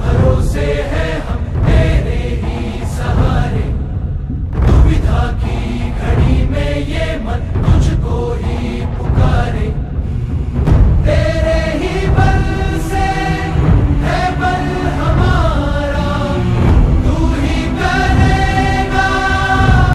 भरोसे हैं हम तेरे ही सहारे। दुविधा की